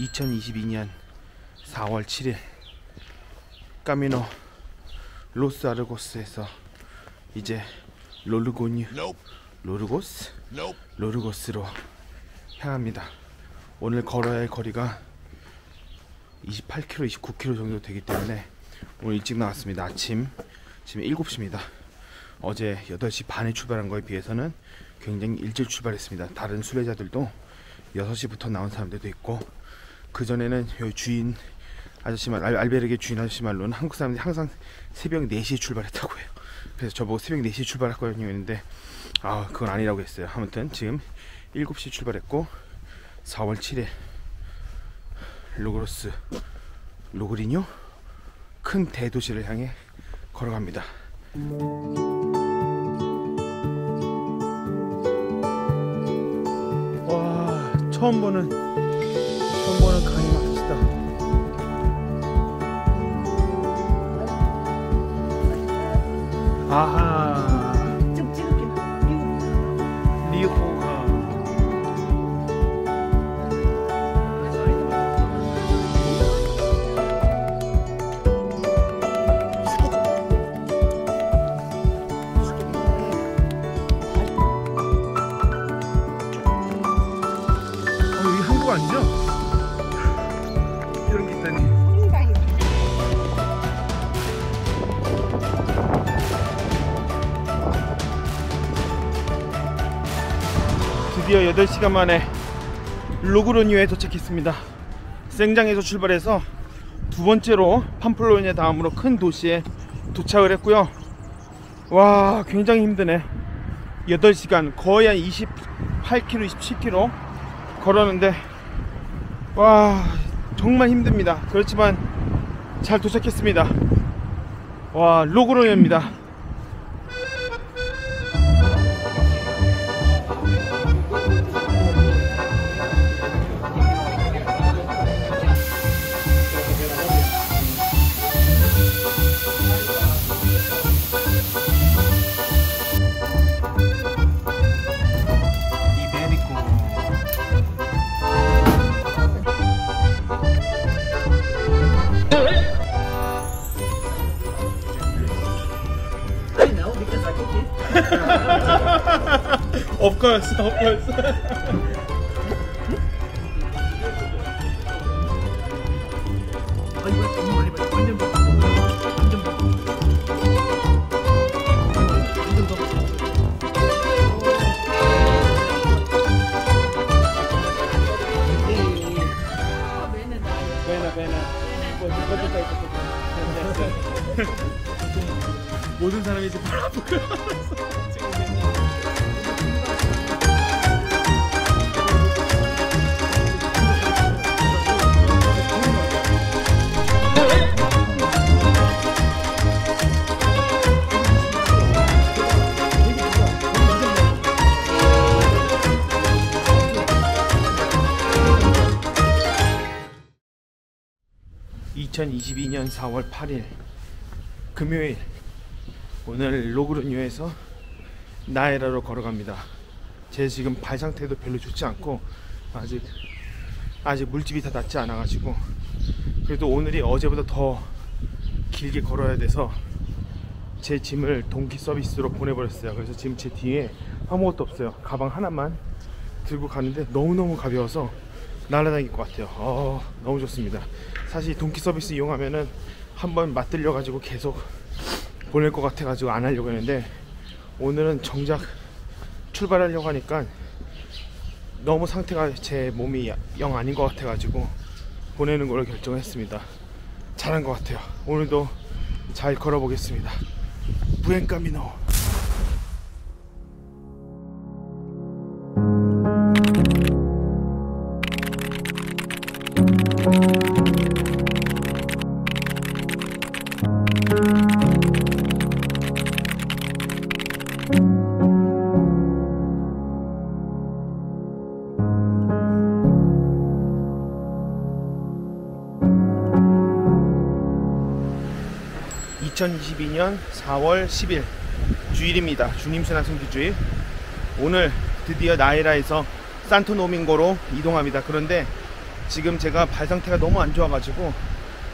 2022년 4월 7일 까미노 로스 아르고스에서 이제 로르고뉴 로르고스 로르고스로 향합니다. 오늘 걸어야 할 거리가 28km, 29km 정도 되기 때문에 오늘 일찍 나왔습니다. 아침 지금 7시입니다. 어제 8시 반에 출발한 거에 비해서는 굉장히 일찍 출발했습니다. 다른 순례자들도 6시부터 나온 사람들도 있고 그 전에는 주인 아저씨 말 알- albergue 주인 아저씨 말로는 한국 사람들이 항상 새벽 4시에 출발했다고 해요. 그래서 저보고 새벽 4시에 출발할 거냐고 했는데 아 그건 아니라고 했어요. 아무튼 지금 7시 출발했고 4월 7일 로그로스 로그리뇨 큰 대도시를 향해 걸어갑니다. 와 처음 보는 처음 보는 강이 막히시다. 아하. 미국 리호 드디어 8시간 만에 로그로뉴에 도착했습니다. 생장에서 출발해서 두 번째로 팜플로니아 다음으로 큰 도시에 도착을 했고요. 와, 굉장히 힘드네. 8시간 거의 한 28km, 27km 걸었는데 와, 정말 힘듭니다. 그렇지만 잘 도착했습니다. 와, 로그로뉴입니다. Pues, pues, pues, pues. 모든 사람이 이제 바로 앞으 (2022년 4월 8일) 금요일 오늘 로그르뉴에서 나에라로 걸어갑니다. 제 지금 발 상태도 별로 좋지 않고 아직 아직 물집이 다 낫지 않아 가지고 그래도 오늘이 어제보다 더 길게 걸어야 돼서 제 짐을 동기 서비스로 보내버렸어요. 그래서 지금 제 뒤에 아무것도 없어요. 가방 하나만 들고 가는데 너무너무 가벼워서 날아다닐 것 같아요. 어, 너무 좋습니다. 사실 동기 서비스 이용하면은 한번 맞들려 가지고 계속 보낼 것 같아 가지고 안 하려고 했는데 오늘은 정작 출발하려고 하니까 너무 상태가 제 몸이 영 아닌 것 같아 가지고 보내는 걸로 결정했습니다. 잘한 것 같아요. 오늘도 잘 걸어보겠습니다. 부엔카미노. (2022년 4월 10일) 주일입니다 주님 순환승기 주일 오늘 드디어 나이라에서 산토노밍고로 이동합니다 그런데 지금 제가 발 상태가 너무 안 좋아가지고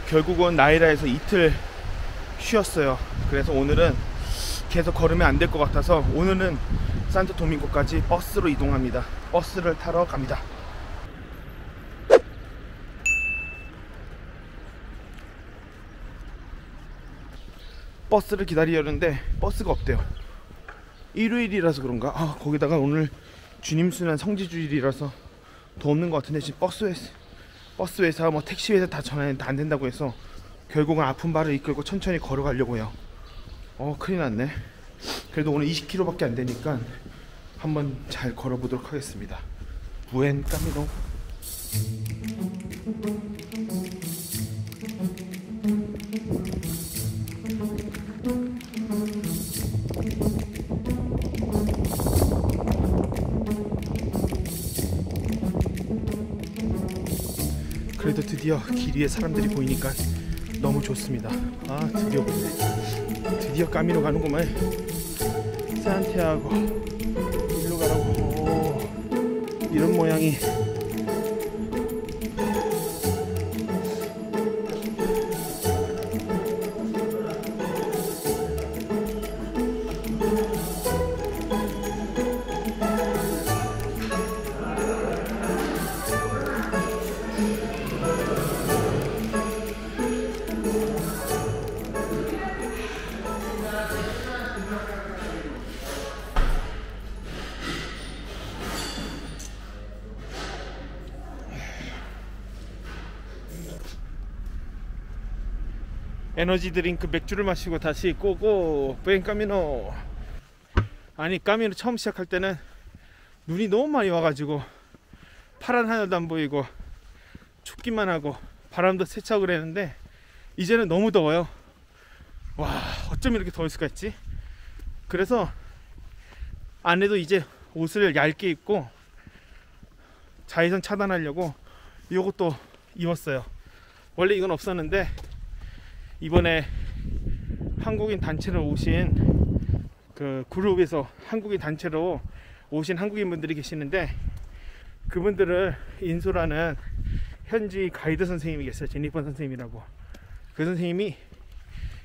결국은 나이라에서 이틀 쉬었어요. 그래서 오늘은 계속 걸으면 안 될 것 같아서 오늘은 산토 도밍고까지 버스로 이동합니다. 버스를 타러 갑니다. 버스를 기다리려는데 버스가 없대요. 일요일이라서 그런가? 아 거기다가 오늘 주님 수난 성지주일이라서 더 없는 것 같은데 지금 버스 회사, 버스 회사 뭐 택시 회사 다 전화했는데 안 된다고 해서 결국은 아픈 발을 이끌고 천천히 걸어가려고 해요. 어 큰일 났네. 그래도 오늘 20km밖에 안 되니까 한번 잘 걸어보도록 하겠습니다. Buen Camino. 그래도 드디어 길 위에 사람들이 보이니까 너무 좋습니다. 아 드디어 보이네. 드디어 까미노 가는구만. 산티아고 일로 가라고. 오, 이런 모양이. 에너지 드링크 맥주를 마시고 다시 go go Buen Camino. 아니 까미노 처음 시작할 때는 눈이 너무 많이 와가지고 파란 하늘도 안 보이고 춥기만 하고 바람도 세차고 그랬는데 이제는 너무 더워요. 와 어쩜 이렇게 더울 수가 있지? 그래서 안에도 이제 옷을 얇게 입고 자외선 차단하려고 이것도 입었어요. 원래 이건 없었는데 이번에 한국인 단체로 오신 그 그룹에서 한국인 단체로 오신 한국인 분들이 계시는데 그분들을 인솔하는 현지 가이드 선생님이 계세요. 제니퍼 선생님이라고. 그 선생님이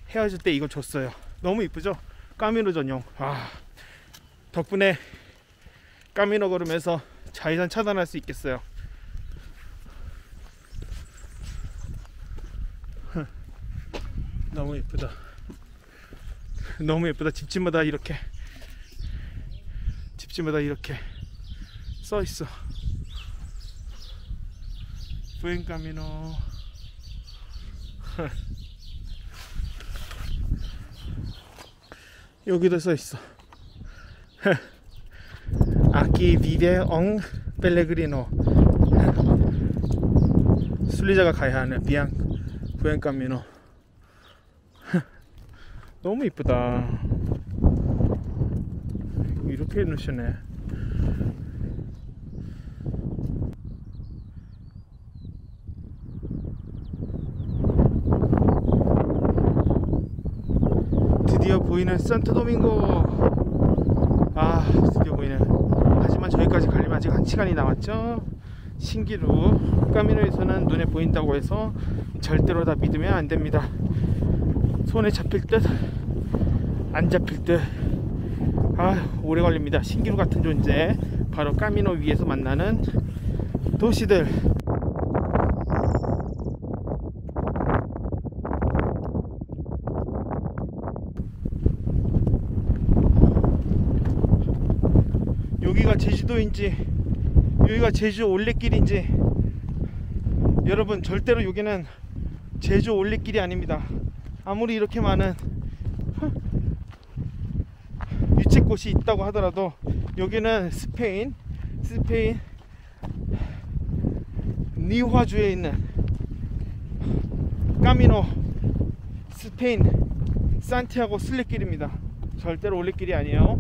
헤어질 때 이거 줬어요. 너무 이쁘죠? 까미노 전용. 아 덕분에 까미노 걸으면서 자외선 차단할 수 있겠어요 너무 예쁘다. 너무 예쁘다. 집집마다 이렇게 집집마다 이렇게 써 있어. 부엔 까미노. 여기도 써 있어. 아기 비베 엉 벨레그리노. 순리자가 가야 하는 비앙 부엔 까미노. 너무 이쁘다. 이렇게 해놓으시네. 드디어 보이는 산토도밍고. 아, 드디어 보이네. 하지만 저기까지 가려면 아직 한 시간이 남았죠. 신기루 까미노에서는 눈에 보인다고 해서 절대로 다 믿으면 안 됩니다. 손에 잡힐 듯 안 잡힐 듯 아, 오래 걸립니다. 신기루 같은 존재 바로 까미노 위에서 만나는 도시들 여기가 제주도인지 여기가 제주 올레길인지 여러분 절대로 여기는 제주 올레길이 아닙니다. 아무리 이렇게 많은 유채꽃이 있다고 하더라도 여기는 스페인 스페인 니화주에 있는 까미노 스페인 산티아고 순례길입니다. 절대로 올레길이 아니에요